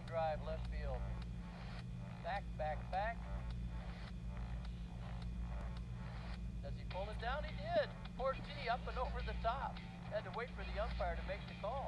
Long drive left field. Back, back, back. Does he pull it down? He did. Portee up and over the top. Had to wait for the umpire to make the call.